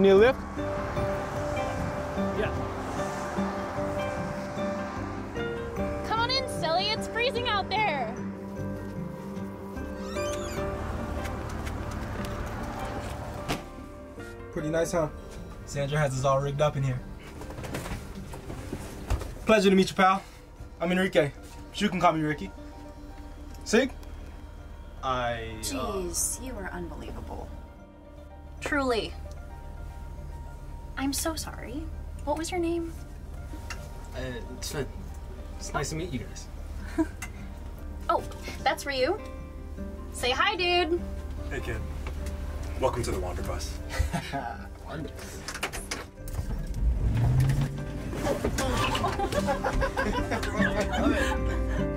Hey, you need a lift? Yeah. Come on in, silly. It's freezing out there. Pretty nice, huh? Sandra has us all rigged up in here. Pleasure to meet you, pal. I'm Enrique. You can call me Ricky. Sig? I. Uh, Jeez, you are unbelievable. Truly. I'm so sorry. What was your name? Uh, it's Finn. It's nice to meet you guys. Oh, that's for you. Say hi, dude. Hey, kid. Welcome to the Wander Bus.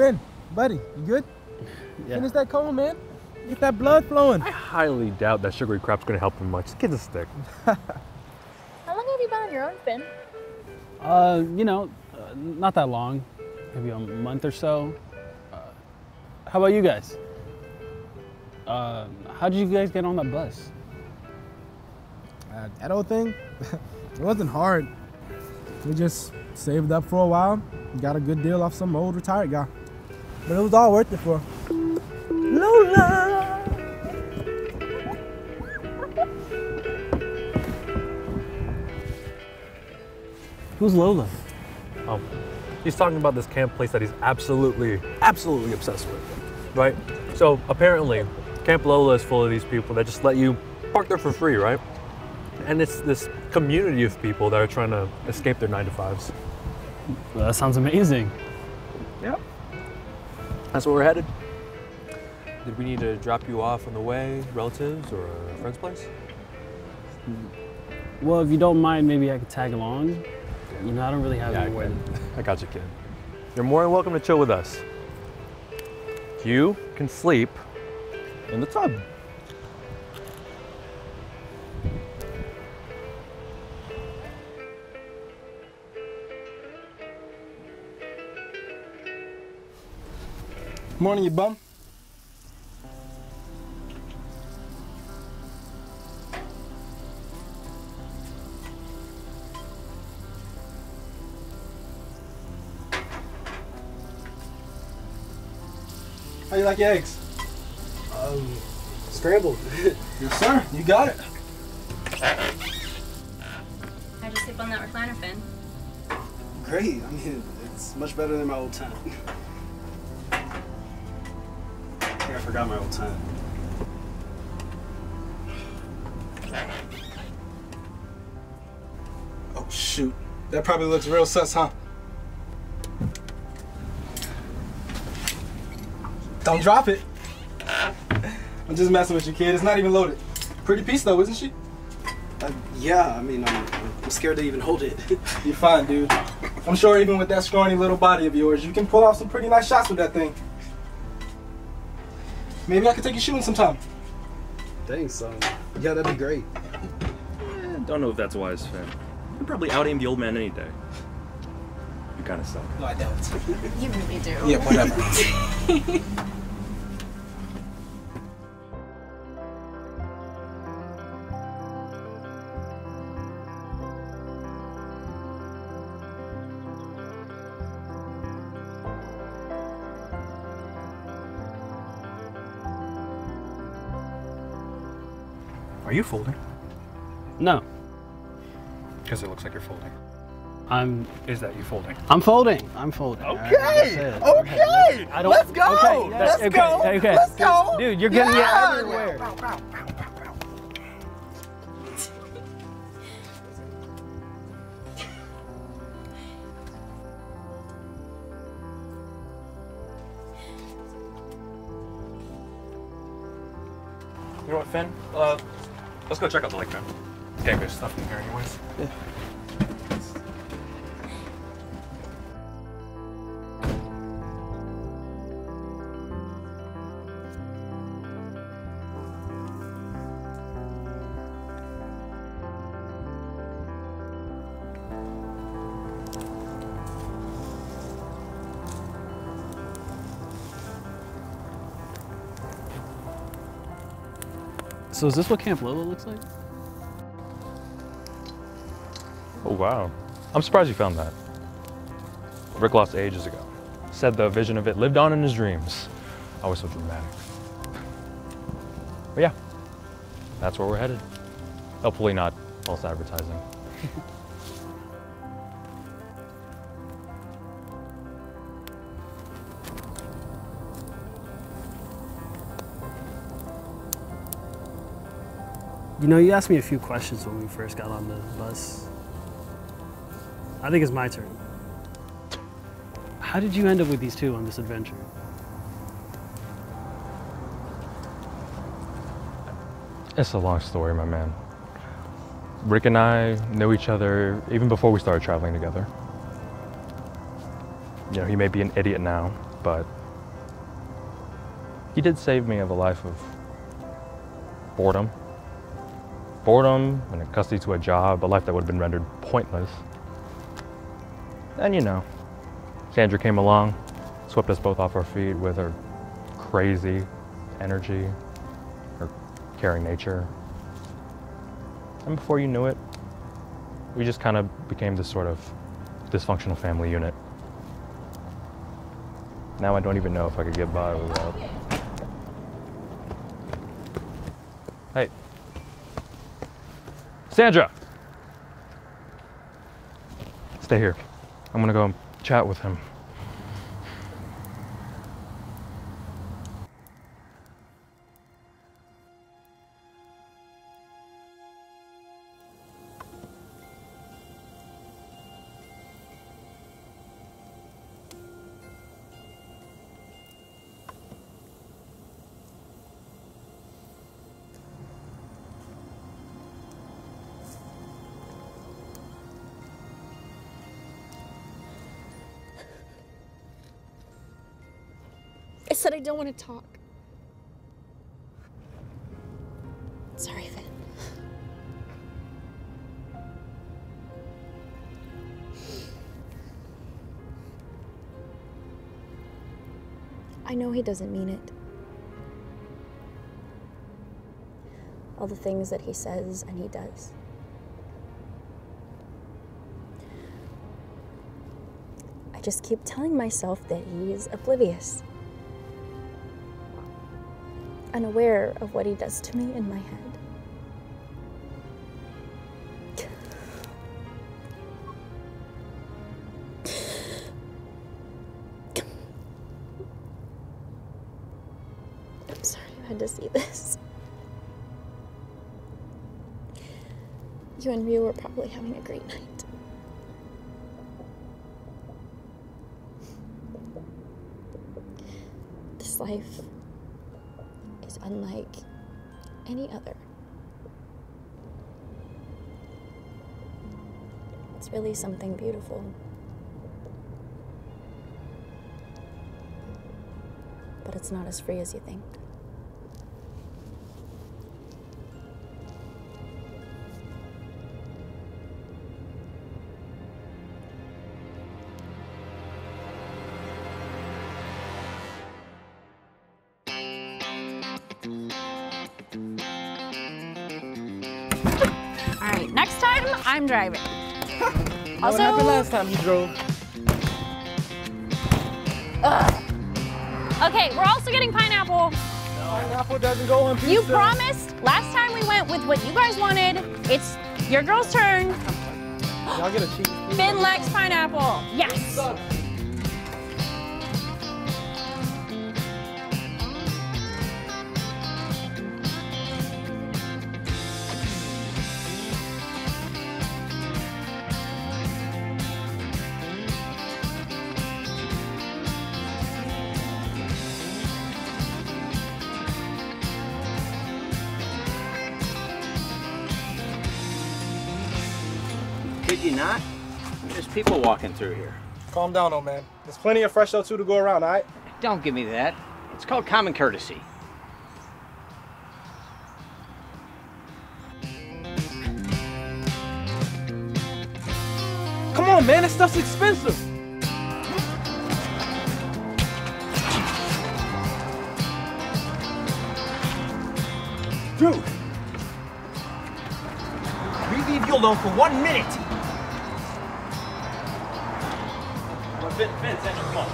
Finn, buddy, you good? Yeah. Finish that cone, man. Get that blood flowing. I highly doubt that sugary crap's gonna help him much. Just Get a stick. How long have you been on your own, Finn? Uh, you know, uh, not that long. Maybe a month or so. Uh, how about you guys? Uh, how did you guys get on that bus? Uh, that old thing, it wasn't hard. We just saved up for a while, got a good deal off some old retired guy. But it was all worth it for Lola. Who's Lola? Oh, he's talking about this camp place that he's absolutely, absolutely obsessed with, right? So apparently, Camp Lola is full of these people that just let you park there for free, right? And it's this community of people that are trying to escape their nine to fives. Well, that sounds amazing. Yep. That's where we're headed. Did we need to drop you off on the way, relatives or a friend's place? Well, if you don't mind, maybe I could tag along. You know, I don't really have Yeah, I anywhere. can. I got you, kid. You're more than welcome to chill with us. You can sleep in the tub. Morning, you bum. How you like your eggs? Um, scrambled. Yes, sir. You got it. How'd you sleep on that recliner, Finn? Great. I mean, it's much better than my old tent. forgot my old tent. Oh shoot. That probably looks real sus, huh? Don't drop it. I'm just messing with you, kid. It's not even loaded. Pretty piece though, isn't she? Uh, yeah, I mean, I'm, I'm scared to even hold it. You're fine, dude. I'm sure even with that scrawny little body of yours, you can pull off some pretty nice shots with that thing. Maybe I could take you shooting sometime. Thanks, son. Yeah, that'd be great. Eh, don't know if that's wise, Finn. You'd probably out aim the old man any day. You kind of suck. No, I don't. You really do. Yeah, whatever. you folding? No, Because it looks like you're folding. I'm. Is that you folding? I'm folding. I'm folding. all right? That's it. Okay, I don't- let's go. okay, let's okay, go. okay. Let's go. Dude, you're getting Yeah. it everywhere. You know what, Finn? Uh, let's go check out the lake, man. Yeah, there's stuff in here anyways. So is this what Camp Lola looks like? Oh, wow. I'm surprised you found that. Rick lost ages ago. Said the vision of it lived on in his dreams. Always so dramatic. But yeah, that's where we're headed. Hopefully not false advertising. You know, you asked me a few questions when we first got on the bus. I think it's my turn. How did you end up with these two on this adventure? It's a long story, my man. Rick and I knew each other even before we started traveling together. You know, he may be an idiot now, but he did save me of a life of boredom. Boredom and custody to a job, a life that would have been rendered pointless. And you know, Sandra came along, swept us both off our feet with her crazy energy, her caring nature. And before you knew it, we just kind of became this sort of dysfunctional family unit. Now I don't even know if I could get by without. Sandra! Stay here. I'm gonna go chat with him. Said I don't want to talk. Sorry, Finn. I know he doesn't mean it. All the things that he says and he does. I just keep telling myself that he's oblivious unaware of what he does to me in my head. I'm sorry you had to see this. You and Ryu were probably having a great night. This life unlike any other. It's really something beautiful. But it's not as free as you think. I'm driving. What also, happened last time you drove? Ugh. Okay, we're also getting pineapple. Pineapple doesn't go on pizza. You promised last time we went with what you guys wanted. It's your girl's turn. Y'all get a cheese. Finn likes pineapple. Not? There's people walking through here. Calm down, old man. There's plenty of fresh L2 to go around, all right? Don't give me that. It's called common courtesy. Come on, man. this stuff's expensive. Dude, We leave you alone for one minute. Vince, Vince, Andrew, come on.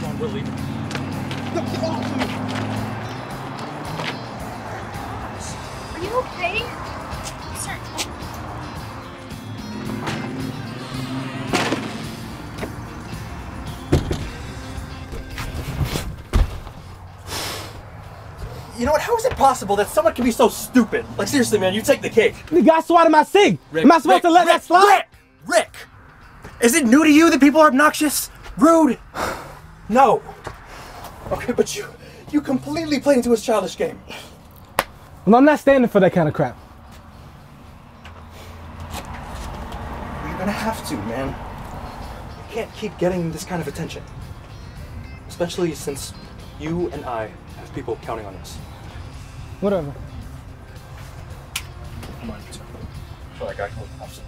Come on, Willie. Are you okay? Sir. You know what? How is it possible that someone can be so stupid? Like seriously, man, you take the cake. The guy swatted my sig. Am I supposed to let that slide? Is it new to you that people are obnoxious, rude? No. Okay, but you, you completely played into his childish game. Well, I'm not standing for that kind of crap. You're gonna have to, man. You can't keep getting this kind of attention. Especially since you and I have people counting on us. Whatever. Come on, you two. feel like I can have some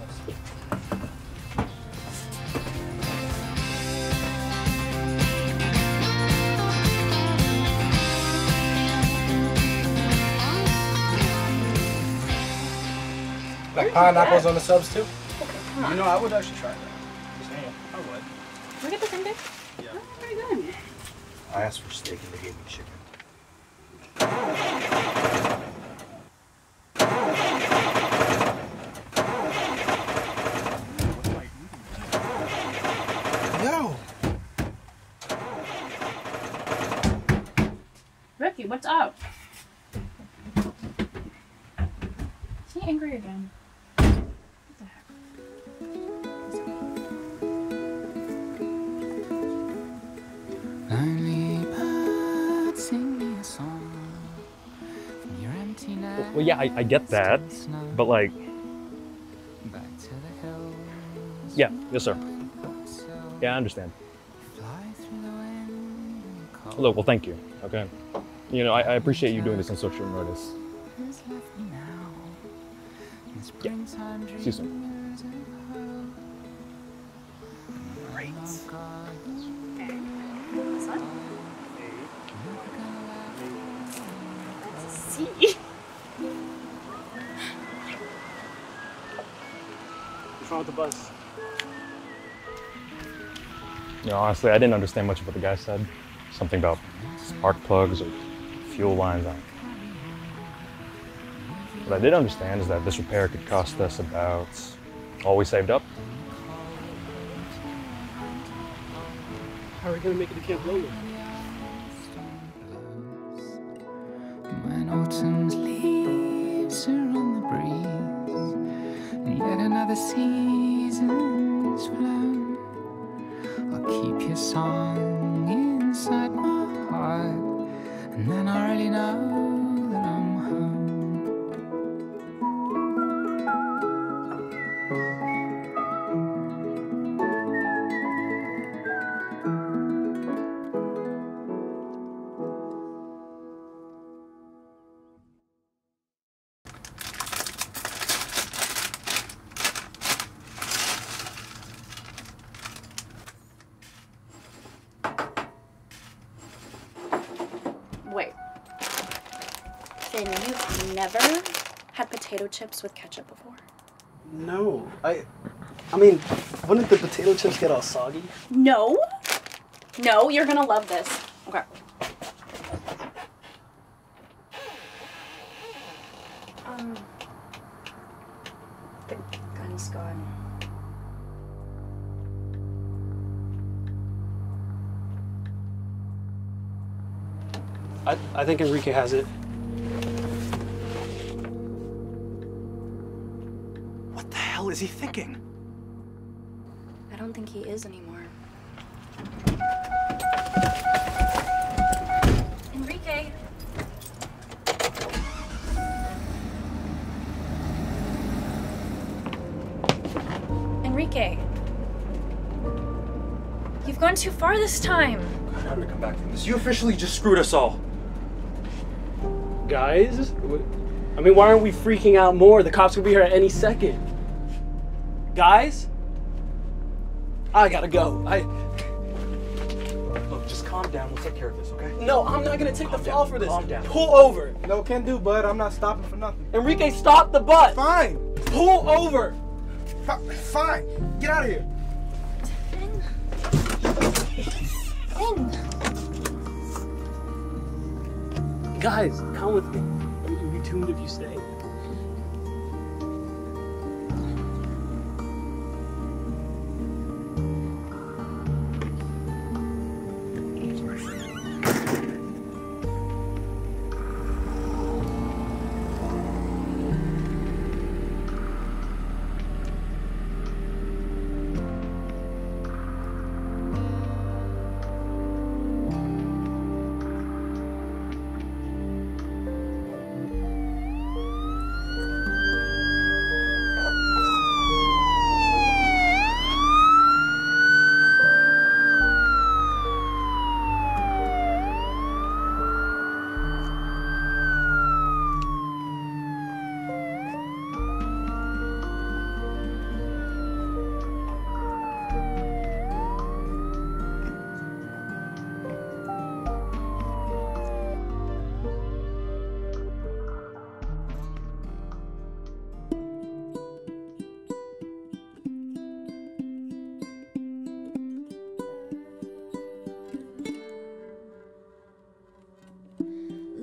Like pineapples on the subs too? You know, I would actually try that. Just saying, I would. Can we get the same dish? Yeah. Oh, Very good. I asked for steak and they gave me chicken. Yo. Ricky, what's up? Is he angry again? Yeah, I, I get that, but like, Back to the hills, yeah, yes, sir. Yeah, I understand. fly through the wind and cold. Look, well, thank you. Okay. You know, I, I appreciate you doing this on so short notice. Who's left me now? In springtime See you soon. dreamers and hope. Great. I've See? wrong with the bus? You know, honestly, I didn't understand much of what the guy said. Something about spark plugs or fuel lines. I- What I did understand is that this repair could cost us about all we saved up. How are we gonna make it to Camp Lola? Never had potato chips with ketchup before? No, I. I mean, wouldn't the potato chips get all soggy? No. No, you're gonna love this. Okay. Um. The gun's gone. I, I think Enrique has it. Is he thinking? I don't think he is anymore. Enrique. Enrique. You've gone too far this time. How do we come back from this? You officially just screwed us all. Guys? I mean, why aren't we freaking out more? The cops could be here at any second. Guys? I gotta go. I. Look, Look, just calm down. We'll take care of this, okay? No, I'm not gonna take Calm the down, fall for this. calm down. Pull over. No, can do, bud. I'm not stopping for nothing. Enrique, stop the bus. Fine. Pull over. Fine. Get out of here. Finn. Guys, come with me. You'll be tuned if you stay.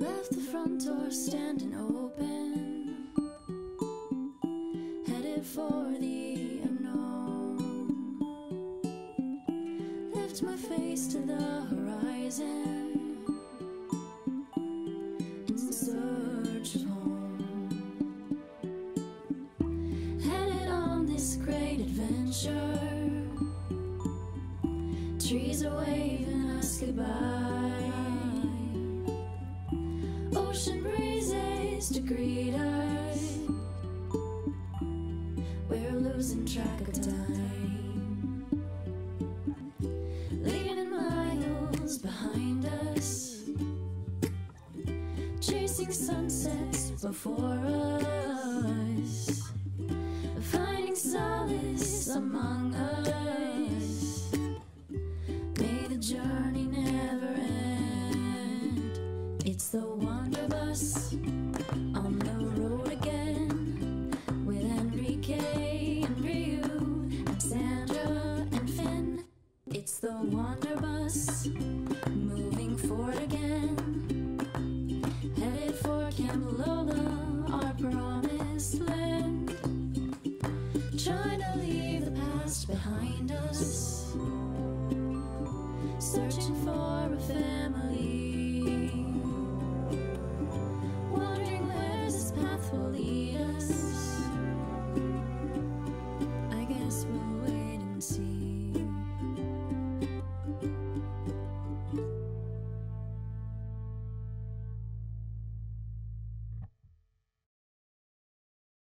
Left the front door standing open, headed for the unknown. Lift my face to the horizon We're losing track of time. Leaving miles behind us. Chasing sunsets before us.